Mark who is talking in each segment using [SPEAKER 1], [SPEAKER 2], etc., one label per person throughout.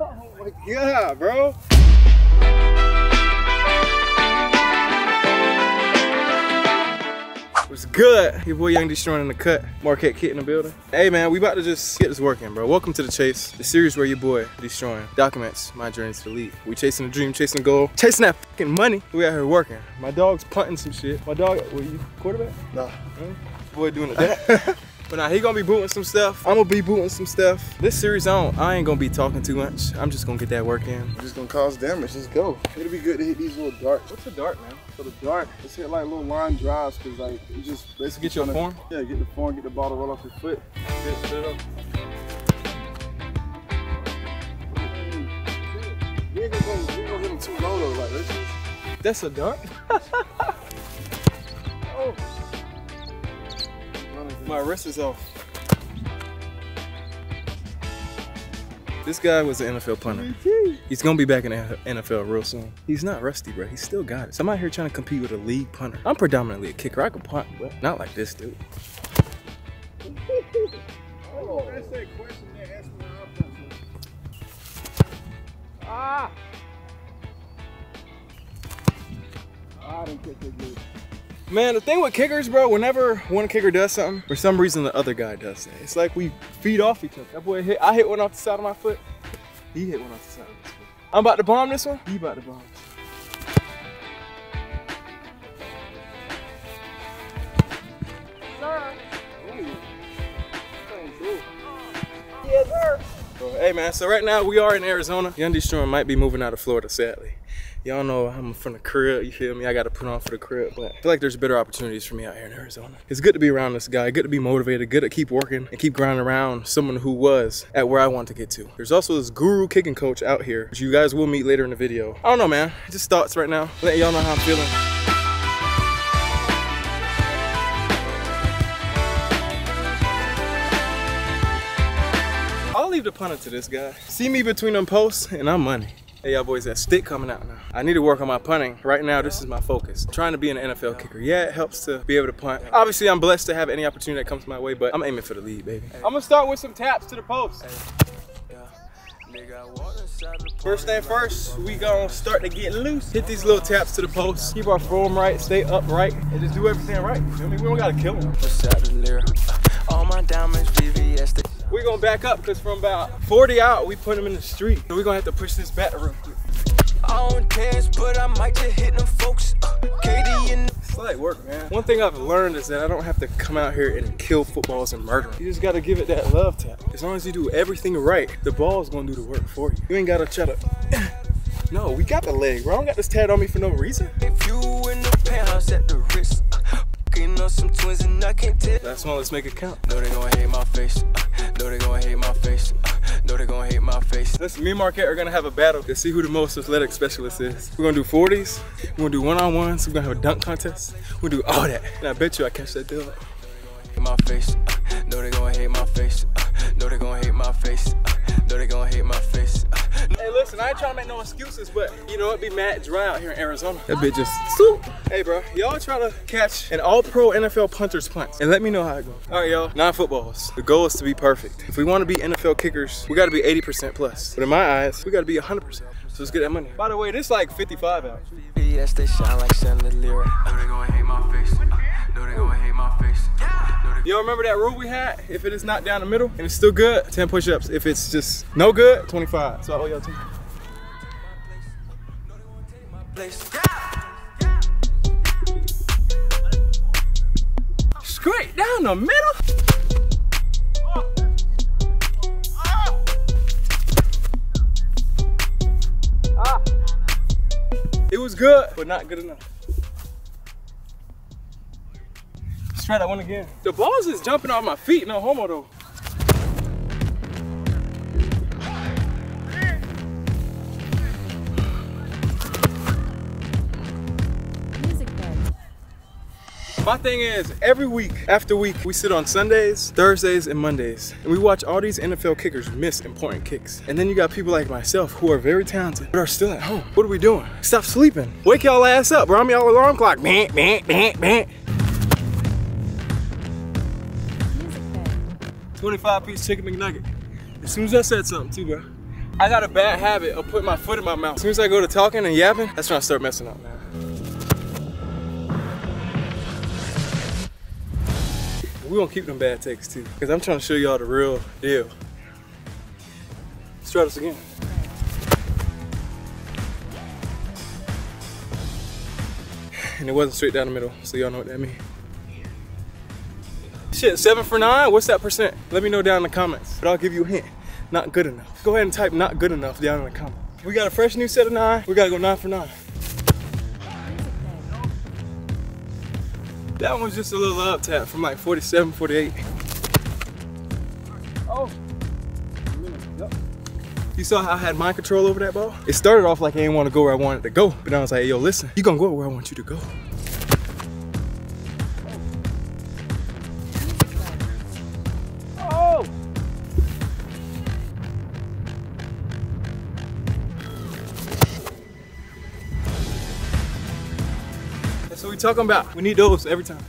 [SPEAKER 1] Oh my god, bro. What's good? Your boy Young Deestroying in the cut. Marquette King in the building. Hey man, we about to just get this working, bro. Welcome to The Chase, the series where your boy Deestroying documents my journey to the league. We chasing a dream, chasing a goal, chasing that fucking money. We out here working. My dog's punting some shit. My dog, what you quarterback?
[SPEAKER 2] Nah.
[SPEAKER 1] Boy doing it. But now he gonna be booting some stuff. I'm gonna be booting some stuff. This series I don't, I ain't gonna be talking too much. I'm just gonna get that work in.
[SPEAKER 2] We're just gonna cause damage. Let's go. It'll be good to hit these little darts.
[SPEAKER 1] What's a dart, man?
[SPEAKER 2] So the dart, let's hit like little line drives because like you just basically
[SPEAKER 1] Get your
[SPEAKER 2] tryna-
[SPEAKER 1] form?
[SPEAKER 2] Yeah, get the form, get the ball to roll off your foot.
[SPEAKER 1] Sit- sit up.
[SPEAKER 2] We ain't gonna go, we ain't gonna hit them too low though. Like let's just,
[SPEAKER 1] That's a dart?
[SPEAKER 2] oh.
[SPEAKER 1] My wrist is off. This guy was an NFL punter. He's gonna be back in the NFL real soon. He's not rusty, bro. He's still got it. So I'm out here trying to compete with a league punter. I'm predominantly a kicker. I can punt, but not like this dude. Ah!
[SPEAKER 2] I didn't that good.
[SPEAKER 1] Man, the thing with kickers, bro, whenever one kicker does something, for some reason the other guy does that. It's like we feed off each other. That boy hit, I hit one off the side of my foot. He hit one off the side of his foot. I'm about to bomb this one. He about to bomb this Bro, Hey man, so right now we are in Arizona. Young Deestroying might be moving out of Florida, sadly. Y'all know I'm from the crib, you feel me? I gotta put on for the crib, but I feel like there's better opportunities for me out here in Arizona. It's good to be around this guy, good to be motivated, good to keep working and keep grinding around someone who was at where I want to get to. There's also this guru kicking coach out here, which you guys will meet later in the video. I don't know, man. Just thoughts right now. Letting y'all know how I'm feeling. I'll leave the punter to this guy. See me between them posts and I'm money. Hey y'all boys, that stick coming out now. I need to work on my punting. Right now, this is my focus. trying to be an NFL kicker. Yeah, it helps to be able to punt. Obviously, I'm blessed to have any opportunity that comes my way, but I'm aiming for the lead, baby. I'm gonna start with some taps to the post. First thing first, we gonna start to get loose. Hit these little taps to the post. Keep our form right, stay upright, and just do everything right. Feel me? We don't gotta kill them.
[SPEAKER 3] All my diamonds, VVS.
[SPEAKER 1] We're gonna back up because from about 40 out, we put them in the street. So we're gonna have to push this back real quick.
[SPEAKER 3] on dance, but I might just hit them folks. Uh, Katie and
[SPEAKER 1] It's light work, man. One thing I've learned is that I don't have to come out here and kill footballs and murder them. You just gotta give it that love tap. As long as you do everything right, the ball's gonna do the work for you. You ain't gotta try to. No, we got the leg, bro. I don't got this tat on me for no reason.
[SPEAKER 3] if you in the penthouse at the wrist. Uh, some twins and I can't tell.
[SPEAKER 1] Last one, let's make it count.
[SPEAKER 3] Know they gonna hate my face. Uh, know they gonna hate my face. Uh, know they gonna hate my face.
[SPEAKER 1] Listen, me and Marquette are gonna have a battle to see who the most athletic specialist is. We're gonna do 40s, we're gonna do one-on-ones, we're gonna have a dunk contest, we're gonna do all that. And I bet you I catch that deal.
[SPEAKER 3] Hate my face. Uh, know they gonna hate my face. Uh, know they gonna hate my face. Know they gonna hate my face.
[SPEAKER 1] Hey, listen, I ain't trying to make no excuses, but you know, it be mad dry out here in Arizona. That bitch just swoop. Hey, bro, y'all try to catch an all pro NFL punter's punt and let me know how it goes. All right, y'all, nine footballs. The goal is to be perfect. If we want to be NFL kickers, we got to be 80% plus. But in my eyes, we got to be 100%. So let's get that money. By the way, this like 55 out.
[SPEAKER 3] VVS, they shine like chandelier. Know they gonna hate my face.
[SPEAKER 1] Y'all remember that rule we had? If it is not down the middle and it's still good, 10 push-ups. If it's just no good, 25. So I owe y'all 10.
[SPEAKER 3] place.
[SPEAKER 1] Straight down the middle. It was good, but not good enough. Try that one again. The balls is jumping off my feet, no homo though. My thing is, every week after week, we sit on Sundays, Thursdays, and Mondays, and we watch all these NFL kickers miss important kicks. And then you got people like myself who are very talented, but are still at home. What are we doing? Stop sleeping. Wake y'all ass up, bro. I'm y'all alarm clock. Man, man, man, man. 25 piece chicken McNugget. As soon as I said something too, bro. I got a bad habit of putting my foot in my mouth. As soon as I go to talking and yapping, that's when I start messing up, man. We gonna keep them bad takes too, because I'm trying to show y'all the real deal. Let's try this again. And it wasn't straight down the middle, so y'all know what that means. Shit, seven for nine? What's that percent? Let me know down in the comments, but I'll give you a hint. Not good enough. Go ahead and type not good enough down in the comments. We got a fresh new set of nine. We gotta go nine for nine. That one was just a little up tap from like 47, 48.
[SPEAKER 2] Oh.
[SPEAKER 1] You saw how I had mind control over that ball? It started off like I didn't want to go where I wanted to go. But then I was like, yo, listen, you gonna go where I want you to go. Talking about. We need those every time.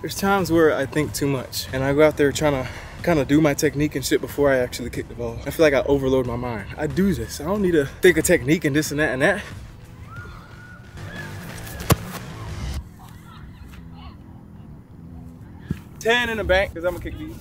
[SPEAKER 1] There's times where I think too much and I go out there trying to kind of do my technique and shit before I actually kick the ball. I feel like I overload my mind. I do this. I don't need to think of technique and this and that and that. Ten in the bank, because I'm gonna kick these.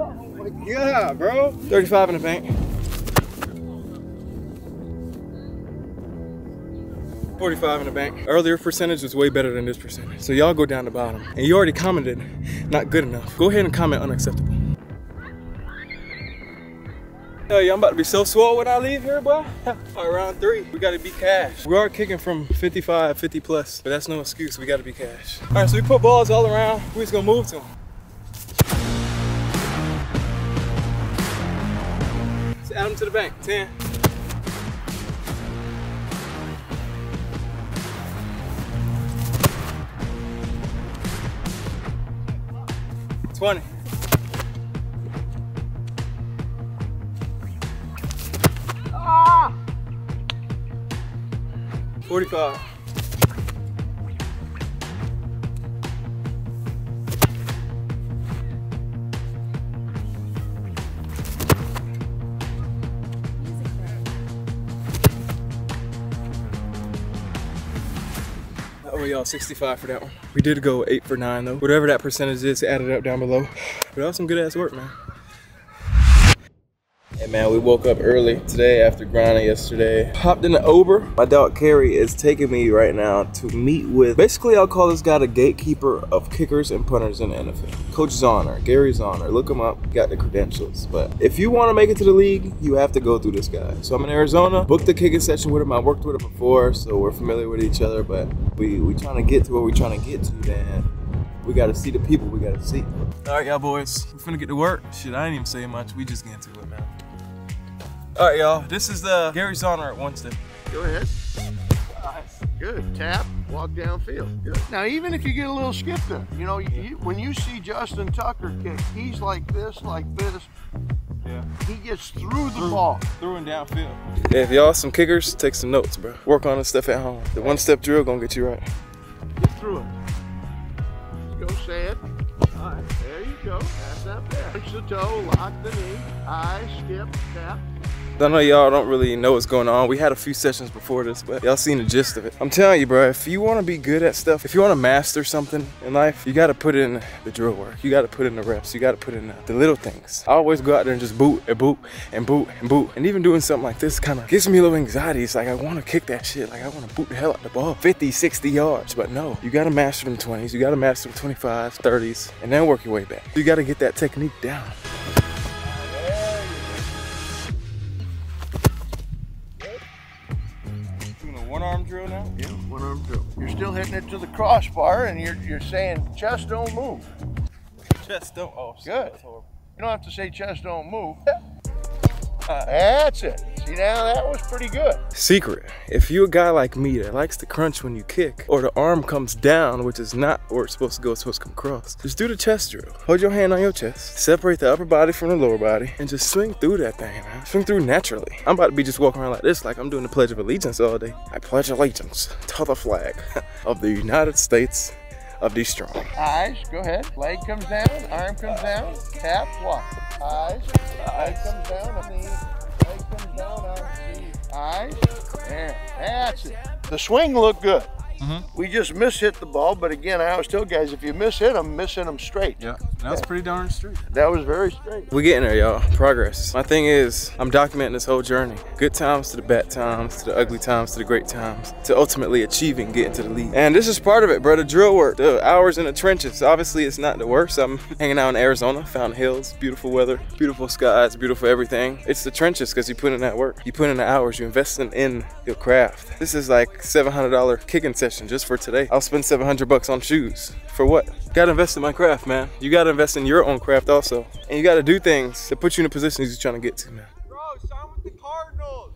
[SPEAKER 2] Oh yeah, bro.
[SPEAKER 1] 35 in the bank. 45 in the bank. Earlier percentage was way better than this percentage. So y'all go down the bottom. And you already commented, not good enough. Go ahead and comment unacceptable. Hell yeah, I'm about to be so swole when I leave here, boy. Right, round three, we gotta be cash. We are kicking from 55, 50 plus, but that's no excuse, we gotta be cash. All right, so we put balls all around. We just gonna move to them. Add them to the bank, 10. 20.
[SPEAKER 2] Ah!
[SPEAKER 1] 45. Y'all, 65 for that one. We did go eight for nine though. Whatever that percentage is, add it up down below. But that was some good ass work, man. Man, we woke up early today after grinding yesterday. Hopped in the Uber. My dog Carrie is taking me right now to meet with, basically I'll call this guy the gatekeeper of kickers and punters in the NFL. Coach Zauner, Gary Zauner, look him up, got the credentials. But if you want to make it to the league, you have to go through this guy. So I'm in Arizona, booked the kicking session with him. I worked with him before, so we're familiar with each other, but we, we trying to get to where we trying to get to, man. We gotta see the people we gotta see. All right, y'all boys, we finna get to work. Shit, I ain't even say much. We just get into it, man. All right, y'all. This is the Gary Zauner at Winston.
[SPEAKER 4] Go ahead. Nice. Good. Tap, walk downfield. Good. Now, even if you get a little skip there, you know, you, when you see Justin Tucker kick, he's like this, like this.
[SPEAKER 1] Yeah.
[SPEAKER 4] He gets through the ball.
[SPEAKER 1] Through and downfield. Yeah, if y'all some kickers, take some notes, bro. Work on this stuff at home. The one step drill gonna get you right.
[SPEAKER 4] Get through it. Go say it. All right. There you go. That's up there. Punch the toe, lock the knee, high, skip, tap.
[SPEAKER 1] I know y'all don't really know what's going on. We had a few sessions before this, but y'all seen the gist of it. I'm telling you, bro, if you want to be good at stuff, if you want to master something in life, you got to put in the drill work. You got to put in the reps. You got to put in the, little things. I always go out there and just boot and boot and boot and boot. And even doing something like this kind of gives me a little anxiety. It's like I want to kick that shit. Like I want to boot the hell out the ball 50, 60 yards. But no, you got to master them 20s. You got to master them 25s, 30s, and then work your way back. You got to get that technique down.
[SPEAKER 4] You're still hitting it to the crossbar, and you're you're saying chest don't move.
[SPEAKER 1] Chest don't. Oh,
[SPEAKER 4] Good. You don't have to say chest don't move. That's it. See now that was pretty good.
[SPEAKER 1] Secret. If you a guy like me that likes to crunch when you kick, or the arm comes down, which is not where it's supposed to go, it's supposed to come across, just do the chest drill. Hold your hand on your chest, separate the upper body from the lower body, and just swing through that thing, man. Swing through naturally. I'm about to be just walking around like this, like I'm doing the Pledge of Allegiance all day. I pledge allegiance to the flag of the United States of D Strong.
[SPEAKER 4] Eyes, go ahead. Leg comes down, arm comes down, tap, walk. Eyes, leg comes down, knee, knee, eyes. That's it. The swing looked good. Mm-hmm. We just mishit the ball, but again, I always tell guys if you mishit them, mishit them straight.
[SPEAKER 1] Yeah, that was pretty darn straight.
[SPEAKER 4] That was very straight.
[SPEAKER 1] We getting there, y'all. Progress. My thing is, I'm documenting this whole journey. Good times to the bad times, to the ugly times, to the great times, to ultimately achieving getting to the league. And this is part of it, bro. The drill work, the hours in the trenches. Obviously, it's not the worst. I'm hanging out in Arizona, Fountain Hills, beautiful weather, beautiful skies, beautiful everything. It's the trenches because you put in that work. You put in the hours. You investing in your craft. This is like $700 kicking session just for today. I'll spend 700 bucks on shoes. For what? Gotta invest in my craft, man. You gotta invest in your own craft also. And you gotta do things that put you in the positions you're trying to get to, man.
[SPEAKER 2] Bro, sign with the Cardinals.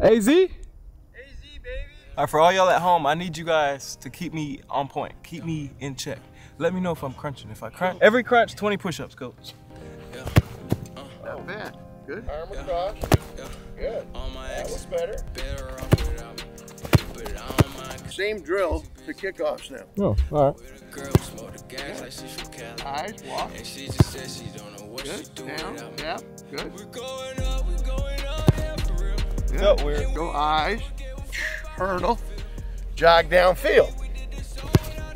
[SPEAKER 1] AZ?
[SPEAKER 2] AZ, baby.
[SPEAKER 1] All right, for all y'all at home, I need you guys to keep me on point. Keep me in check. Let me know if I'm crunching. If I crunch, every crunch, 20 push-ups, coach. Yeah.
[SPEAKER 4] Oh, Not bad. Good. Arm across. Good.
[SPEAKER 3] On my
[SPEAKER 4] That was better.
[SPEAKER 3] better
[SPEAKER 4] Same drill to kickoffs now.
[SPEAKER 1] Oh, all right.
[SPEAKER 3] the gas like she's from Cali.
[SPEAKER 4] Eyes, walk.
[SPEAKER 3] And she just said she don't know what she
[SPEAKER 4] Good.
[SPEAKER 3] doing
[SPEAKER 4] Down.
[SPEAKER 3] without me.
[SPEAKER 4] Tap. Good.
[SPEAKER 3] We're going up, we're going up, yeah, for real.
[SPEAKER 4] Good.
[SPEAKER 1] Felt weird.
[SPEAKER 4] Go eyes. Hurdle. Jog downfield.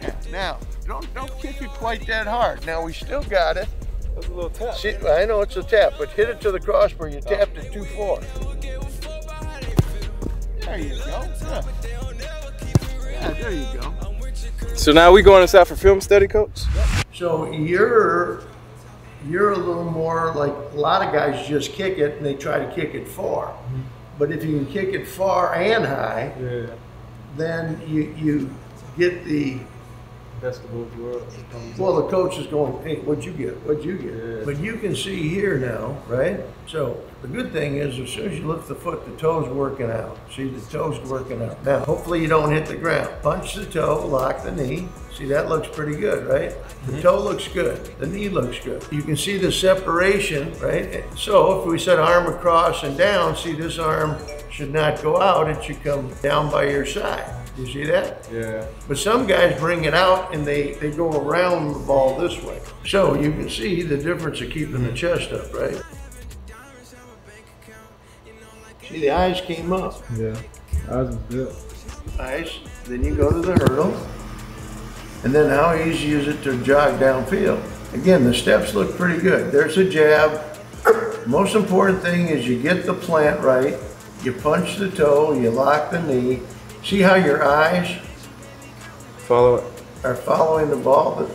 [SPEAKER 4] Yeah, Now, don't don't kick it quite that hard. Now we still got it.
[SPEAKER 1] That's a little tap.
[SPEAKER 4] See, I know it's a tap, but hit it to the crossbar. You tapped it too far. There you go. Yeah. Yeah, there you go.
[SPEAKER 1] So now we going inside for film study, coach?
[SPEAKER 4] So you're you're a little more like a lot of guys just kick it and they try to kick it far. But if you can kick it far and high,
[SPEAKER 1] Yeah.
[SPEAKER 4] then you you get the
[SPEAKER 1] Best of both worlds.
[SPEAKER 4] well the coach is going, hey, what'd you get? What'd you get?
[SPEAKER 1] Yeah.
[SPEAKER 4] But you can see here now, right? So the good thing is as soon as you lift the foot, the toe's working out. See the toe's working out. Now hopefully you don't hit the ground. Punch the toe, lock the knee. See that looks pretty good, right? The mm-hmm. toe looks good. The knee looks good. You can see the separation, right? So if we set arm across and down, see this arm should not go out. It should come down by your side. You see that?
[SPEAKER 1] Yeah.
[SPEAKER 4] But some guys bring it out and they, they go around the ball this way. So you can see the difference of keeping the mm-hmm. chest up, right? See, the eyes came up.
[SPEAKER 1] Yeah. eyes was good.
[SPEAKER 4] Eyes, then you go to the hurdle. And then how easy is it to jog downfield? Again, the steps look pretty good. There's a jab. Most important thing is you get the plant right. You punch the toe, you lock the knee. See how your eyes
[SPEAKER 1] Follow it.
[SPEAKER 4] are following the ball.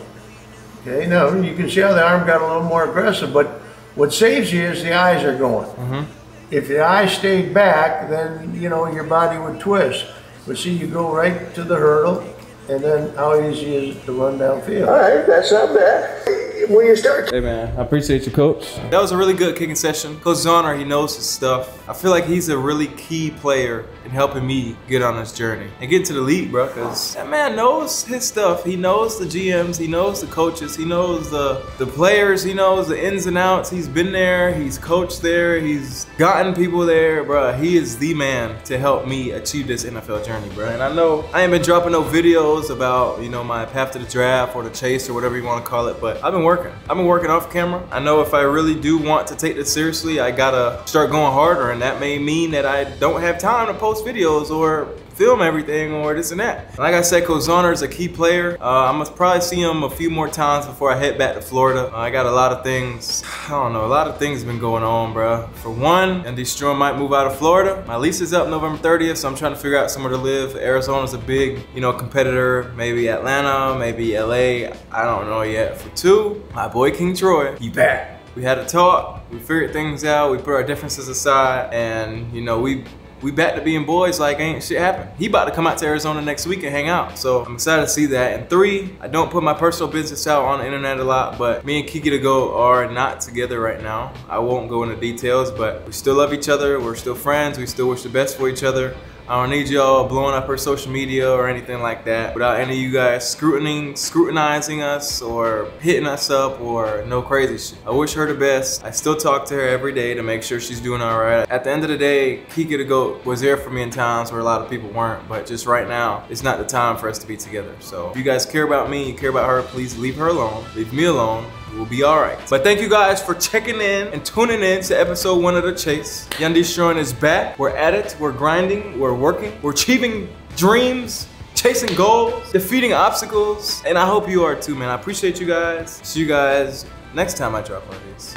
[SPEAKER 4] Okay, no, you can see how the arm got a little more aggressive, but what saves you is the eyes are going. Mm-hmm. If the eyes stayed back, then you know your body would twist. But see, you go right to the hurdle, and then how easy is it to run downfield? All right, that's not bad. When you start
[SPEAKER 1] Hey man, I appreciate you, coach. That was a really good kicking session. Coach Zauner, he knows his stuff. I feel like he's a really key player in helping me get on this journey and get to the league, bro. Cause that man knows his stuff. He knows the GMs, he knows the coaches, he knows the the players, he knows the ins and outs. He's been there, he's coached there, he's gotten people there, bro. He is the man to help me achieve this NFL journey, bro. And I know I ain't been dropping no videos about you know my path to the draft or the chase or whatever you want to call it, but I've been working. I've been working off camera. I know if I really do want to take this seriously, I gotta start going harder, and that may mean that I don't have time to post videos or film everything or this and that. Like I said, Coach is a key player. Uh, I must probably see him a few more times before I head back to Florida. Uh, I got a lot of things, I don't know, a lot of things been going on, bro. For one, Andy Strom might move out of Florida. My lease is up November 30th, so I'm trying to figure out somewhere to live. Arizona's a big, you know, competitor. Maybe Atlanta, maybe LA. I don't know yet. For two, my boy King Troy, he back. We had a talk, we figured things out, we put our differences aside, and you know, we we back to being boys like ain't shit happened. He about to come out to Arizona next week and hang out. So I'm excited to see that. And three, I don't put my personal business out on the internet a lot, but me and Kiki to go are not together right now. I won't go into details, but we still love each other. We're still friends. We still wish the best for each other. I don't need y'all blowing up her social media or anything like that without any of you guys scrutinizing, scrutinizing us or hitting us up or no crazy shit. I wish her the best. I still talk to her every day to make sure she's doing all right. At the end of the day, Kika the Goat was there for me in times where a lot of people weren't, but just right now, it's not the time for us to be together. So if you guys care about me, you care about her, please leave her alone. Leave me alone. We'll be all right. But thank you guys for checking in and tuning in to episode one of The Chase. Young Deestroying is back. We're at it. We're grinding. We're working. We're achieving dreams, chasing goals, defeating obstacles. And I hope you are too, man. I appreciate you guys. See you guys next time I drop of these.